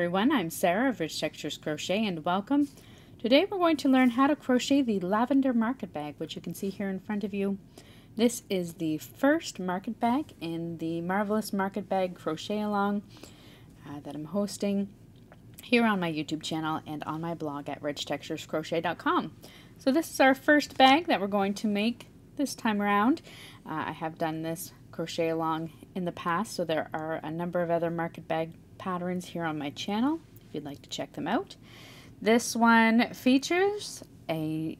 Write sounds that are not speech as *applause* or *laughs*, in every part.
everyone, I'm Sarah of Rich Textures Crochet and welcome. Today we're going to learn how to crochet the lavender market bag which you can see here in front of you. This is the first market bag in the Marvelous Market Bag Crochet Along uh, that I'm hosting here on my YouTube channel and on my blog at richtexturescrochet.com. So this is our first bag that we're going to make this time around. Uh, I have done this crochet along in the past so there are a number of other market bag patterns here on my channel if you'd like to check them out. This one features a,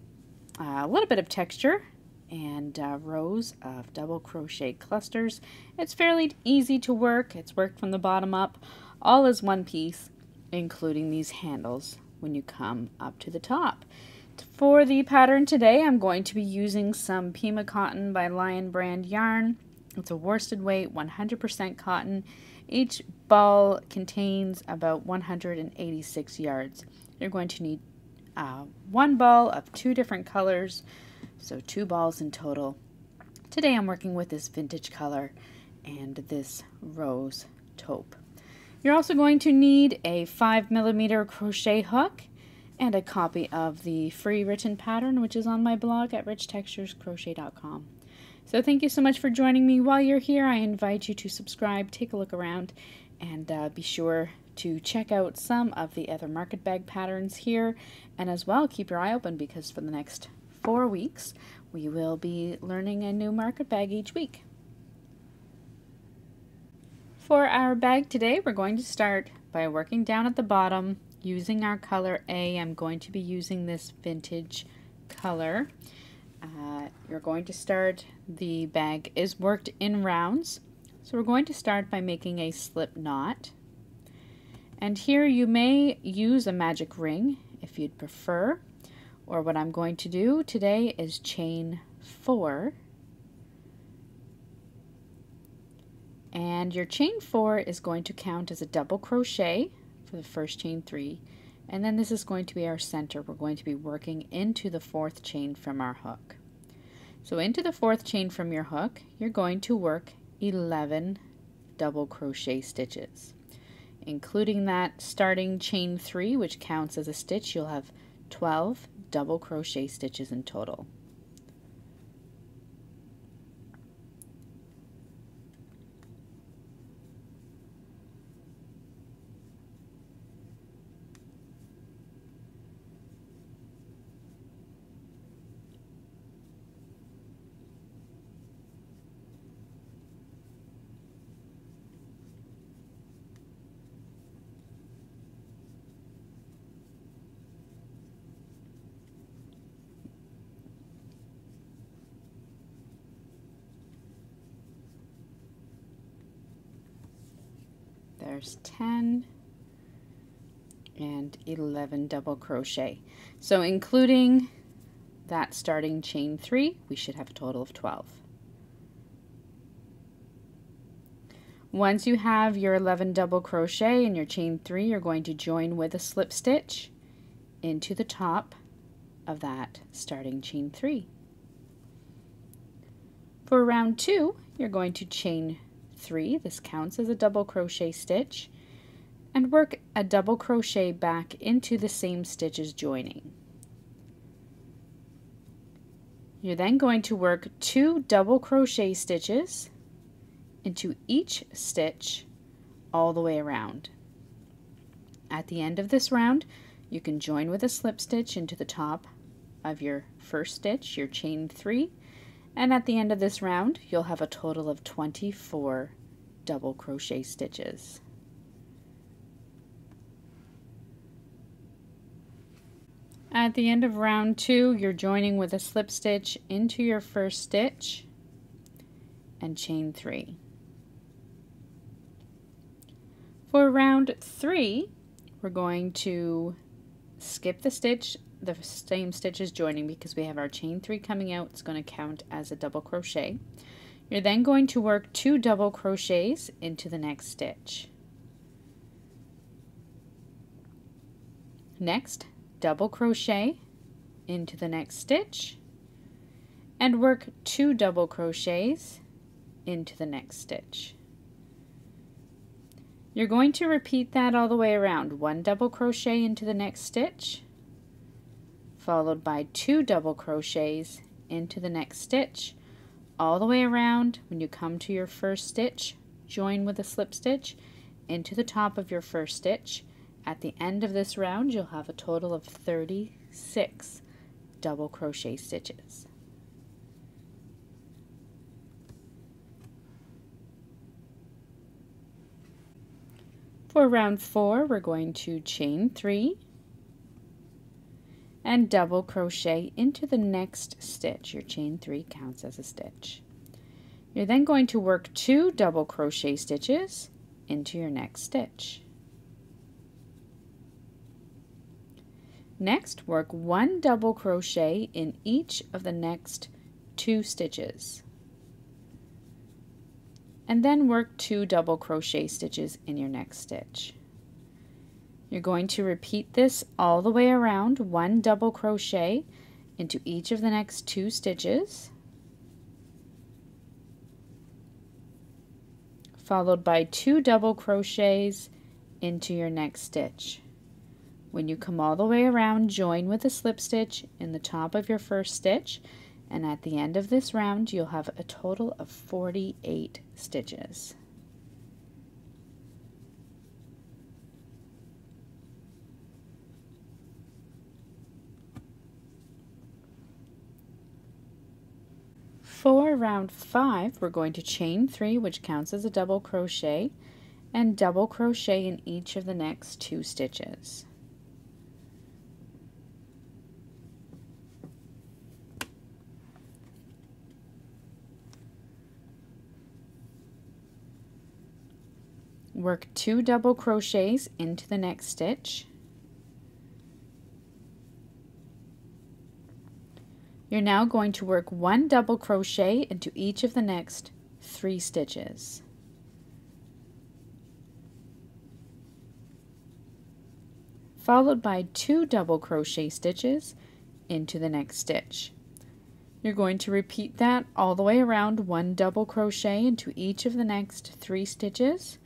a little bit of texture and uh, rows of double crochet clusters. It's fairly easy to work. It's worked from the bottom up, all as one piece, including these handles when you come up to the top. For the pattern today, I'm going to be using some Pima Cotton by Lion Brand yarn. It's a worsted weight, 100% cotton. Each ball contains about 186 yards. You're going to need uh, one ball of two different colors, so two balls in total. Today I'm working with this vintage color and this rose taupe. You're also going to need a 5 millimeter crochet hook and a copy of the free written pattern which is on my blog at richtexturescrochet.com. So thank you so much for joining me. While you're here, I invite you to subscribe, take a look around, and uh, be sure to check out some of the other market bag patterns here. And as well, keep your eye open because for the next four weeks, we will be learning a new market bag each week. For our bag today, we're going to start by working down at the bottom using our color A. I'm going to be using this vintage color. Uh, you're going to start, the bag is worked in rounds. So we're going to start by making a slip knot. And here you may use a magic ring if you'd prefer. Or what I'm going to do today is chain four. And your chain four is going to count as a double crochet for the first chain three. And then this is going to be our center. We're going to be working into the fourth chain from our hook. So into the fourth chain from your hook, you're going to work 11 double crochet stitches. Including that starting chain three, which counts as a stitch, you'll have 12 double crochet stitches in total. There's 10 and 11 double crochet. So including that starting chain 3, we should have a total of 12. Once you have your 11 double crochet and your chain 3, you're going to join with a slip stitch into the top of that starting chain 3. For round 2, you're going to chain three, this counts as a double crochet stitch, and work a double crochet back into the same stitch as joining. You're then going to work two double crochet stitches into each stitch all the way around. At the end of this round, you can join with a slip stitch into the top of your first stitch, your chain three, and at the end of this round you'll have a total of 24 double crochet stitches. At the end of round two, you're joining with a slip stitch into your first stitch and chain three. For round three, we're going to skip the stitch the same stitch as joining because we have our chain three coming out. It's going to count as a double crochet. You're then going to work two double crochets into the next stitch. Next, double crochet into the next stitch and work two double crochets into the next stitch. You're going to repeat that all the way around. One double crochet into the next stitch, followed by two double crochets into the next stitch, all the way around. When you come to your first stitch, join with a slip stitch into the top of your first stitch. At the end of this round, you'll have a total of 36 double crochet stitches. For round four, we're going to chain three and double crochet into the next stitch. Your chain three counts as a stitch. You're then going to work two double crochet stitches into your next stitch. Next, work one double crochet in each of the next two stitches and then work two double crochet stitches in your next stitch. You're going to repeat this all the way around, one double crochet into each of the next two stitches, followed by two double crochets into your next stitch. When you come all the way around, join with a slip stitch in the top of your first stitch and at the end of this round you'll have a total of 48 stitches. For round 5 we're going to chain 3 which counts as a double crochet and double crochet in each of the next two stitches. work two double crochets into the next stitch You're now going to work one double crochet into each of the next three stitches. followed by two double crochet stitches into the next stitch. You're going to repeat that all the way around one double crochet into each of the next three stitches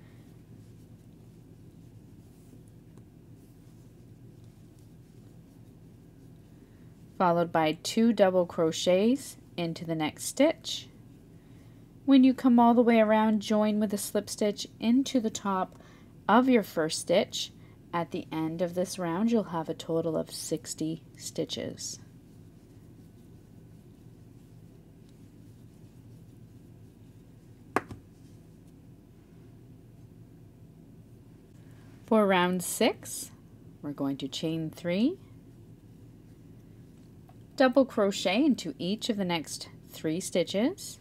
followed by two double crochets into the next stitch. When you come all the way around, join with a slip stitch into the top of your first stitch. At the end of this round, you'll have a total of 60 stitches. For round six, we're going to chain three, double crochet into each of the next three stitches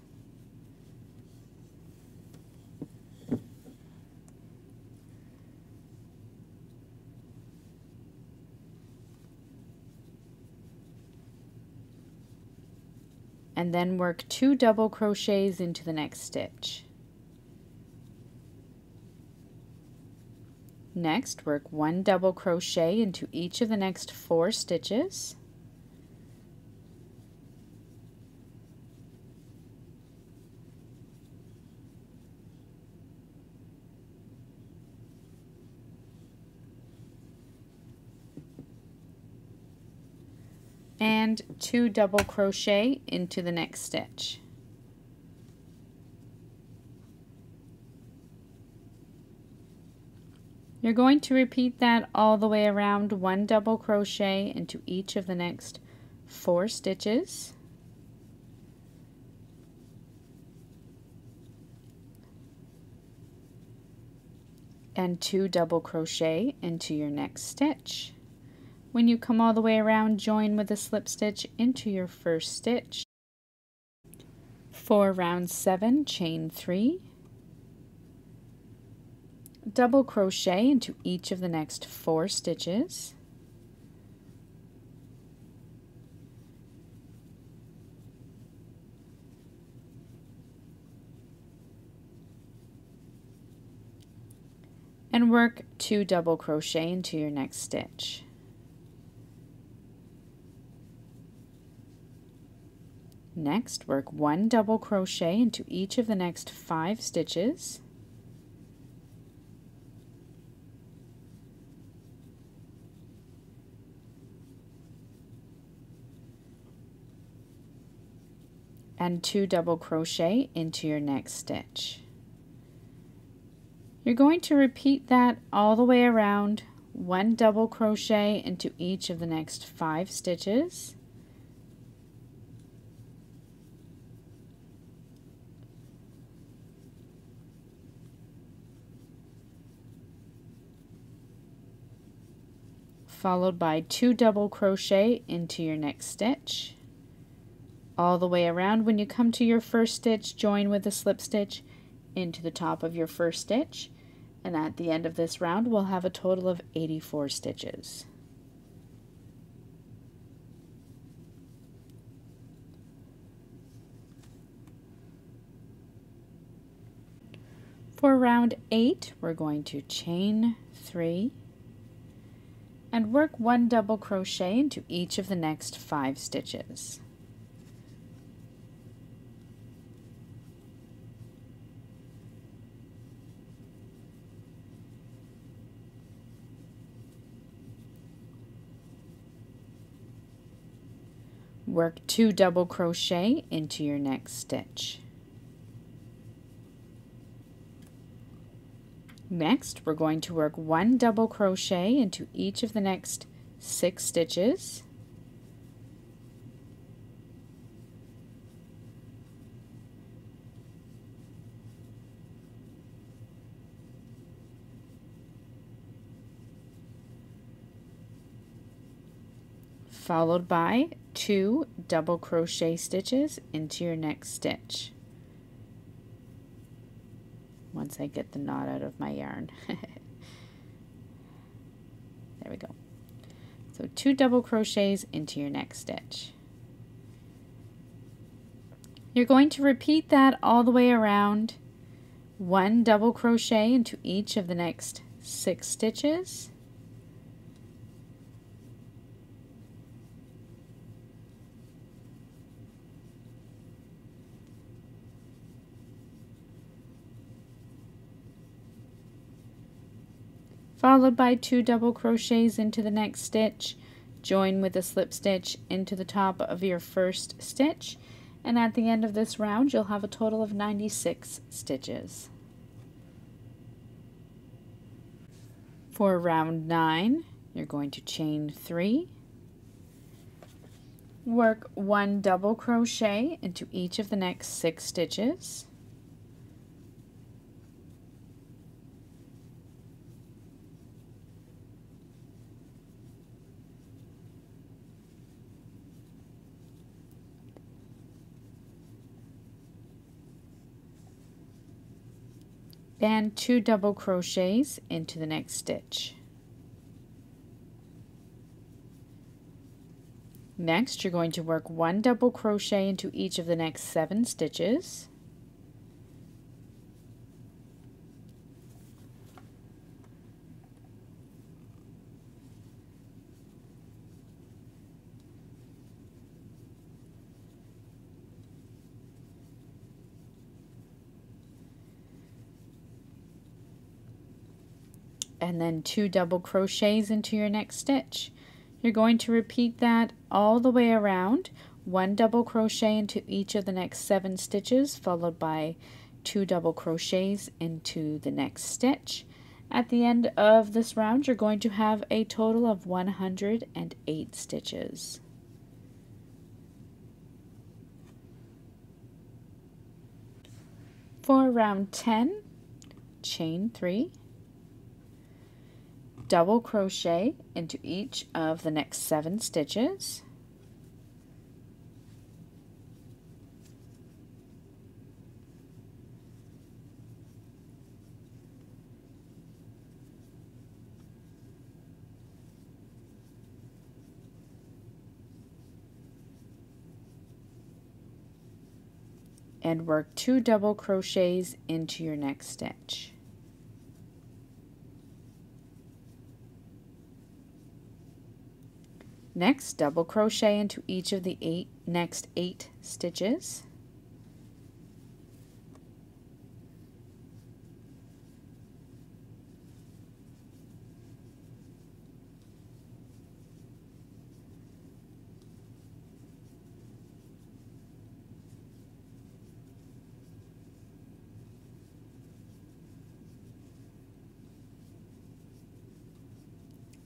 and then work two double crochets into the next stitch. Next, work one double crochet into each of the next four stitches. And two double crochet into the next stitch. You're going to repeat that all the way around one double crochet into each of the next four stitches. and two double crochet into your next stitch. When you come all the way around, join with a slip stitch into your first stitch. For round 7, chain 3, double crochet into each of the next 4 stitches, and work 2 double crochet into your next stitch. Next, work one double crochet into each of the next five stitches. and two double crochet into your next stitch. You're going to repeat that all the way around, one double crochet into each of the next five stitches. Followed by two double crochet into your next stitch. All the way around when you come to your first stitch join with a slip stitch into the top of your first stitch. And at the end of this round we'll have a total of 84 stitches. For round 8, we're going to chain 3 and work one double crochet into each of the next five stitches. Work two double crochet into your next stitch. Next, we're going to work one double crochet into each of the next six stitches. followed by two double crochet stitches into your next stitch once I get the knot out of my yarn. *laughs* there we go. So two double crochets into your next stitch. You're going to repeat that all the way around. One double crochet into each of the next six stitches. Followed by two double crochets into the next stitch. Join with a slip stitch into the top of your first stitch. And at the end of this round you'll have a total of 96 stitches. For round 9 you're going to chain 3 work one double crochet into each of the next six stitches and two double crochets into the next stitch. Next, you're going to work one double crochet into each of the next seven stitches. And then two double crochets into your next stitch. You're going to repeat that all the way around, one double crochet into each of the next seven stitches, followed by two double crochets into the next stitch. At the end of this round, you're going to have a total of 108 stitches. For round 10, chain 3, double crochet into each of the next seven stitches and work two double crochets into your next stitch. Next, double crochet into each of the eight next eight stitches.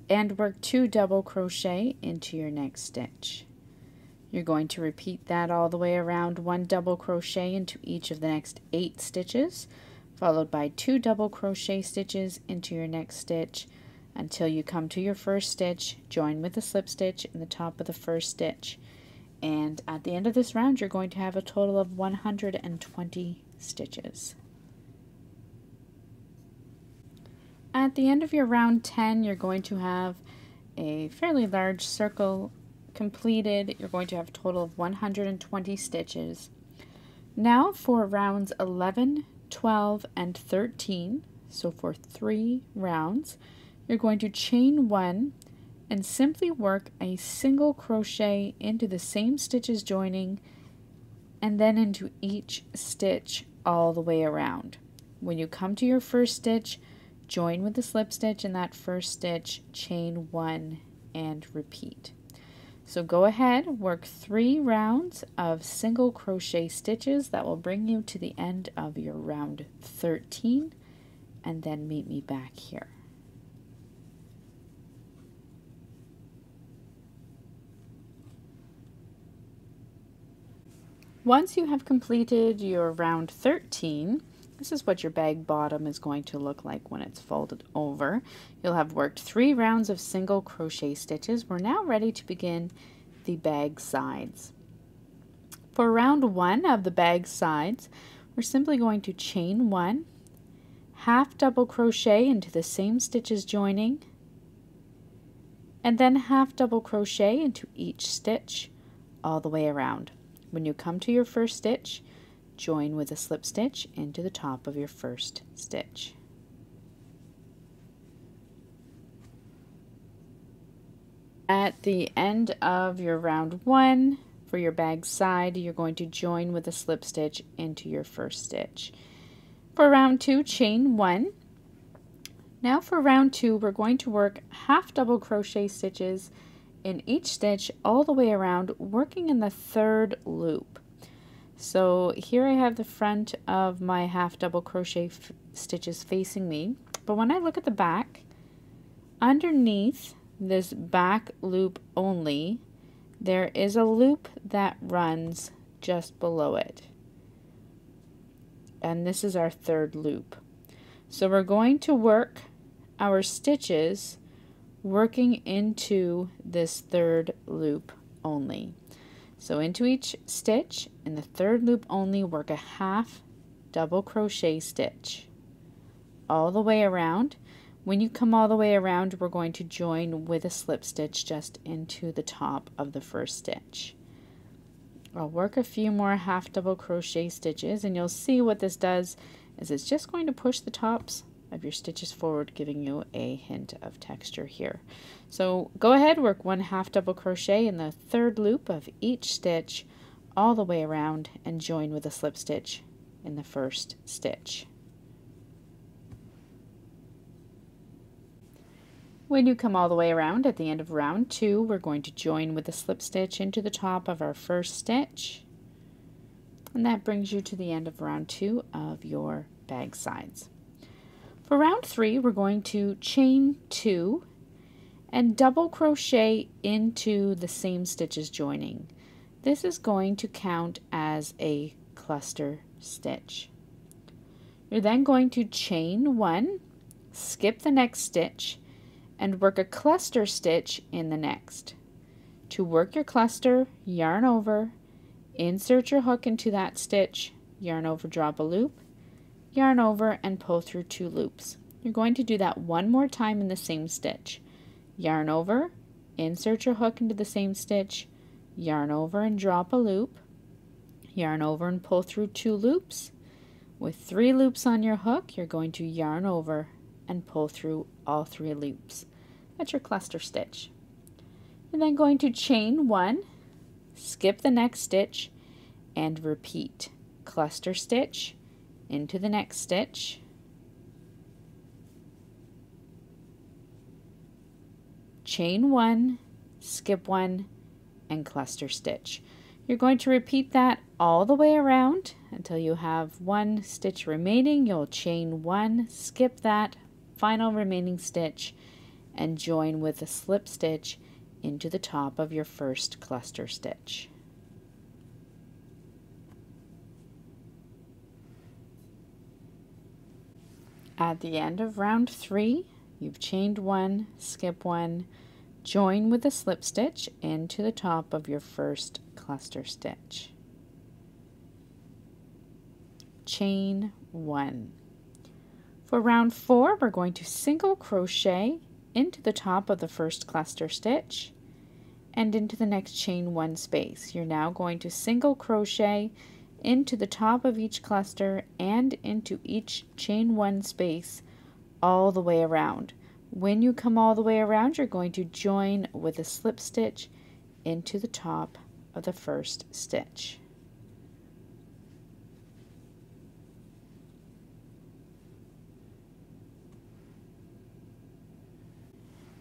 And work two double crochet into your next stitch. You're going to repeat that all the way around one double crochet into each of the next eight stitches followed by two double crochet stitches into your next stitch until you come to your first stitch join with a slip stitch in the top of the first stitch and at the end of this round you're going to have a total of 120 stitches. At the end of your round 10 you're going to have a fairly large circle completed. You're going to have a total of 120 stitches. Now for rounds 11, 12, and 13, so for three rounds, you're going to chain one and simply work a single crochet into the same stitches joining and then into each stitch all the way around. When you come to your first stitch, join with the slip stitch in that first stitch, chain one, and repeat. So go ahead, work three rounds of single crochet stitches that will bring you to the end of your round 13 and then meet me back here. Once you have completed your round 13, this is what your bag bottom is going to look like when it's folded over. You'll have worked three rounds of single crochet stitches. We're now ready to begin the bag sides. For round one of the bag sides, we're simply going to chain one, half double crochet into the same stitches joining, and then half double crochet into each stitch all the way around. When you come to your first stitch, join with a slip stitch into the top of your first stitch. At the end of your round one, for your bag side, you're going to join with a slip stitch into your first stitch. For round two, chain one. Now for round two, we're going to work half double crochet stitches in each stitch all the way around, working in the third loop. So here I have the front of my half double crochet stitches facing me. But when I look at the back, underneath this back loop only, there is a loop that runs just below it. And this is our third loop. So we're going to work our stitches working into this third loop only. So into each stitch in the third loop only work a half double crochet stitch all the way around. When you come all the way around, we're going to join with a slip stitch just into the top of the first stitch. I'll work a few more half double crochet stitches and you'll see what this does is it's just going to push the tops of your stitches forward, giving you a hint of texture here. So go ahead, work one half double crochet in the third loop of each stitch all the way around and join with a slip stitch in the first stitch. When you come all the way around at the end of round two, we're going to join with a slip stitch into the top of our first stitch. And that brings you to the end of round two of your bag sides. For round three, we're going to chain two and double crochet into the same stitches joining. This is going to count as a cluster stitch. You're then going to chain one, skip the next stitch, and work a cluster stitch in the next. To work your cluster, yarn over, insert your hook into that stitch, yarn over, drop a loop, yarn over and pull through two loops. You're going to do that one more time in the same stitch. Yarn over, insert your hook into the same stitch, yarn over and drop a loop, yarn over and pull through two loops. With three loops on your hook, you're going to yarn over and pull through all three loops. That's your cluster stitch. You're then going to chain one, skip the next stitch, and repeat. Cluster stitch, into the next stitch. Chain one, skip one, and cluster stitch. You're going to repeat that all the way around until you have one stitch remaining. You'll chain one, skip that final remaining stitch, and join with a slip stitch into the top of your first cluster stitch. At the end of round three, you've chained one, skip one, join with a slip stitch into the top of your first cluster stitch. Chain one. For round four, we're going to single crochet into the top of the first cluster stitch and into the next chain one space. You're now going to single crochet into the top of each cluster and into each chain one space all the way around. When you come all the way around, you're going to join with a slip stitch into the top of the first stitch.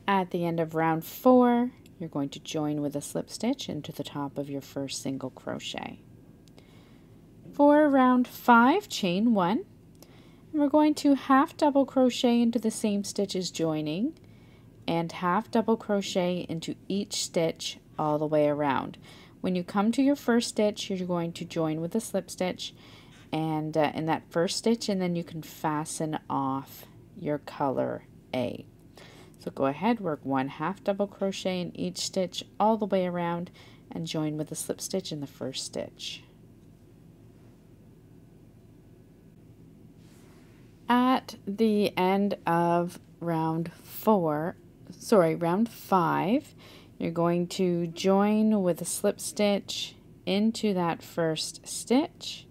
At the end of round four, you're going to join with a slip stitch into the top of your first single crochet. For round five, chain one, and we're going to half double crochet into the same stitches joining and half double crochet into each stitch all the way around. When you come to your first stitch, you're going to join with a slip stitch and uh, in that first stitch and then you can fasten off your color A. So go ahead, work one half double crochet in each stitch all the way around and join with a slip stitch in the first stitch. At the end of round four, sorry, round five, you're going to join with a slip stitch into that first stitch.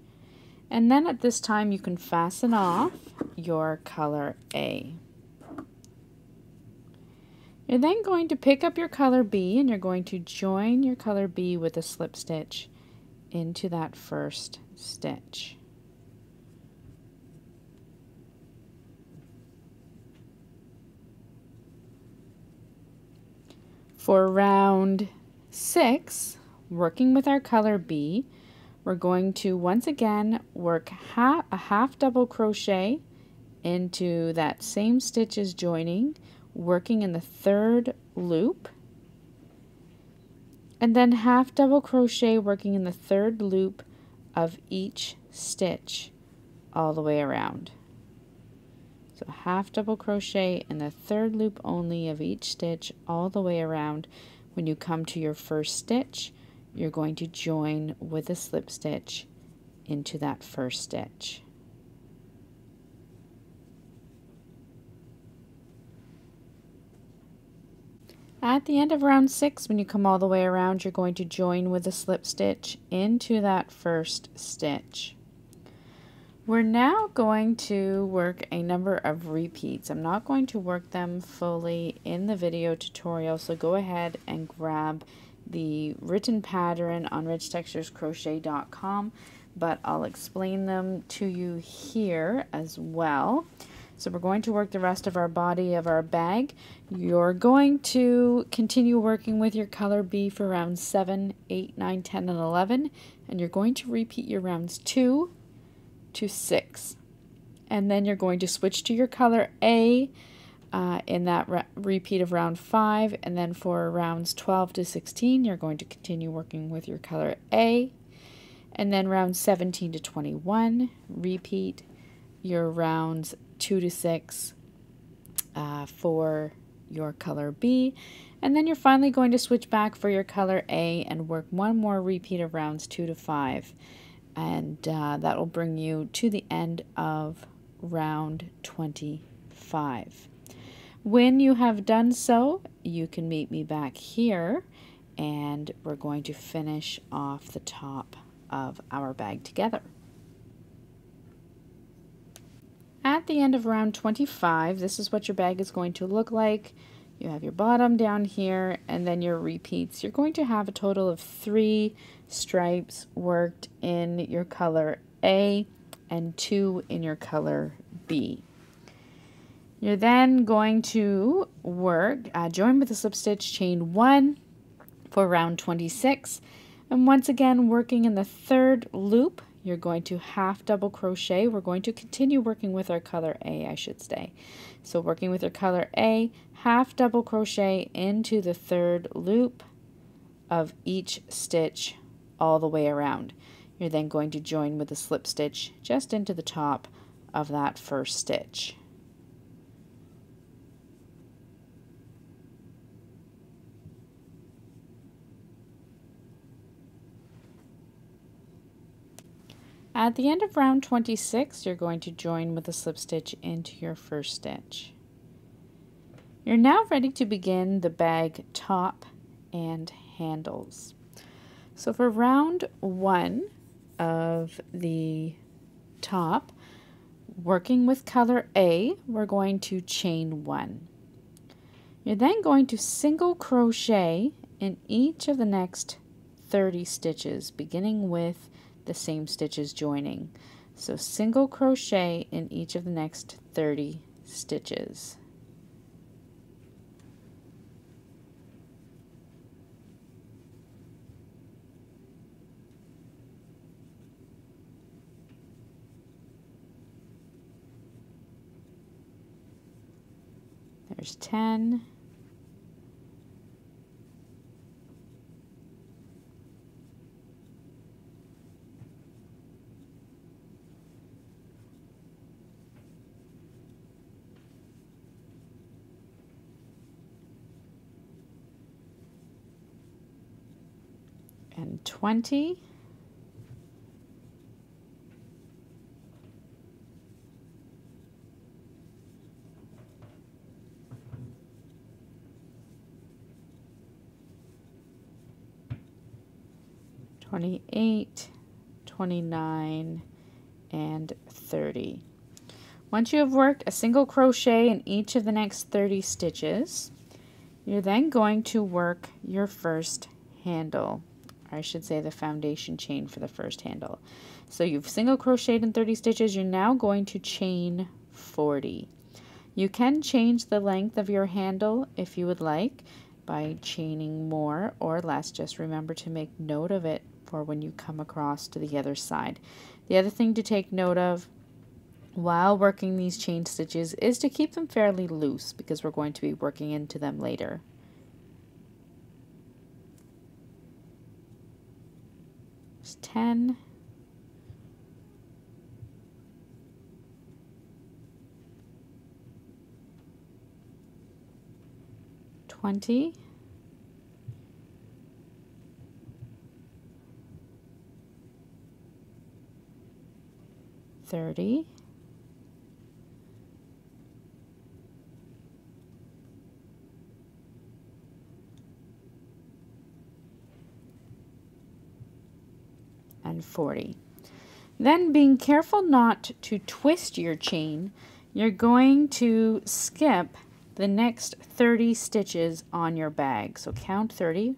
And then at this time you can fasten off your color A. You're then going to pick up your color B and you're going to join your color B with a slip stitch into that first stitch. For round six, working with our color B, we're going to once again work half, a half double crochet into that same stitch as joining working in the third loop and then half double crochet working in the third loop of each stitch all the way around. So half double crochet in the third loop only of each stitch all the way around. When you come to your first stitch, you're going to join with a slip stitch into that first stitch. At the end of round six, when you come all the way around, you're going to join with a slip stitch into that first stitch. We're now going to work a number of repeats. I'm not going to work them fully in the video tutorial, so go ahead and grab the written pattern on richtexturescrochet.com, but I'll explain them to you here as well. So we're going to work the rest of our body of our bag. You're going to continue working with your color B for rounds 7, 8, 9, 10, and 11. And you're going to repeat your rounds 2 to 6. And then you're going to switch to your color A uh, in that re repeat of round 5. And then for rounds 12 to 16, you're going to continue working with your color A. And then rounds 17 to 21, repeat your rounds 2 to 6 uh, for your color B. And then you're finally going to switch back for your color A and work one more repeat of rounds 2 to 5. And uh, that will bring you to the end of round 25. When you have done so, you can meet me back here and we're going to finish off the top of our bag together. At the end of round 25, this is what your bag is going to look like. You have your bottom down here and then your repeats. You're going to have a total of three stripes worked in your color A and two in your color B. You're then going to work, uh, join with a slip stitch, chain one for round 26. And once again, working in the third loop, you're going to half double crochet. We're going to continue working with our color A, I should say. So working with your color A, half double crochet into the third loop of each stitch all the way around. You're then going to join with a slip stitch just into the top of that first stitch. At the end of round 26, you're going to join with a slip stitch into your first stitch. You're now ready to begin the bag top and handles. So for round one of the top, working with color A, we're going to chain one. You're then going to single crochet in each of the next 30 stitches, beginning with the same stitches joining. So single crochet in each of the next 30 stitches. There's 10. and 20. Twenty-eight, twenty-nine, and 30. Once you have worked a single crochet in each of the next 30 stitches, you're then going to work your first handle. I should say the foundation chain for the first handle. So you've single crocheted in 30 stitches, you're now going to chain 40. You can change the length of your handle if you would like by chaining more or less. Just remember to make note of it for when you come across to the other side. The other thing to take note of while working these chain stitches is to keep them fairly loose because we're going to be working into them later. 10. Twenty, thirty, and 40. Then being careful not to twist your chain, you're going to skip the next 30 stitches on your bag. So count 30.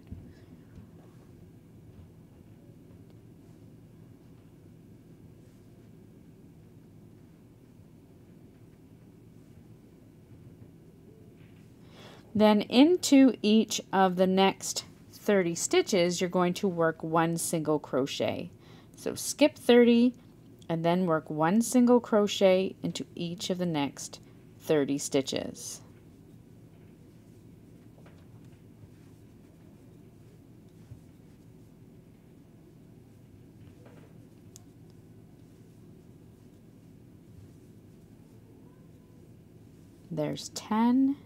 Then into each of the next 30 stitches, you're going to work one single crochet. So skip 30 and then work one single crochet into each of the next 30 stitches. There's 10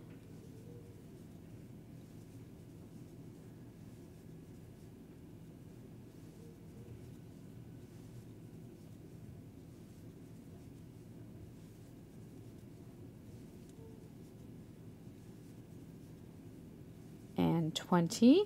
and 20.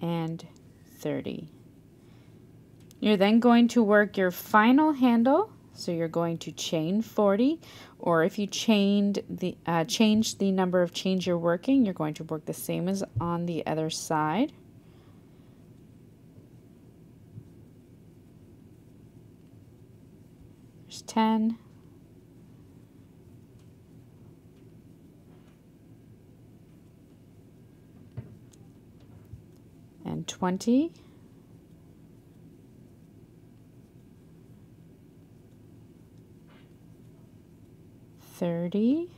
and 30. You're then going to work your final handle So you're going to chain 40, or if you chained the uh, change the number of chains you're working, you're going to work the same as on the other side. There's 10. And 20. 30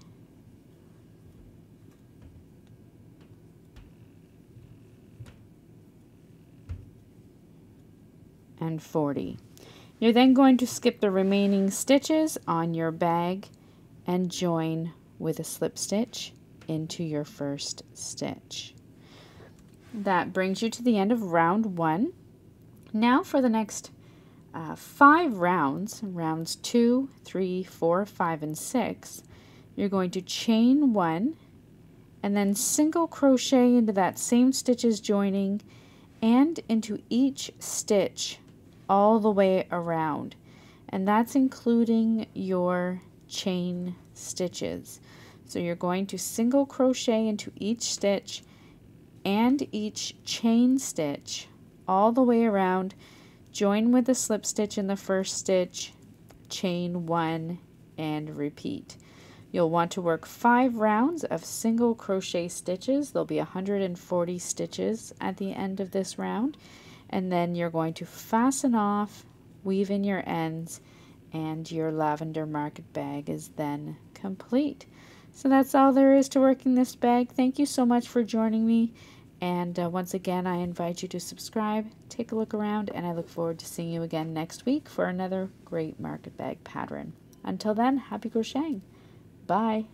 and 40. You're then going to skip the remaining stitches on your bag and join with a slip stitch into your first stitch. That brings you to the end of round one. Now for the next uh, five rounds, rounds two, three, four, five, and six, you're going to chain one and then single crochet into that same stitches joining and into each stitch all the way around. And that's including your chain stitches. So you're going to single crochet into each stitch and each chain stitch all the way around Join with the slip stitch in the first stitch, chain one, and repeat. You'll want to work five rounds of single crochet stitches. There'll be 140 stitches at the end of this round. And then you're going to fasten off, weave in your ends, and your lavender market bag is then complete. So that's all there is to working this bag. Thank you so much for joining me. And uh, once again, I invite you to subscribe, take a look around, and I look forward to seeing you again next week for another great market bag pattern. Until then, happy crocheting. Bye.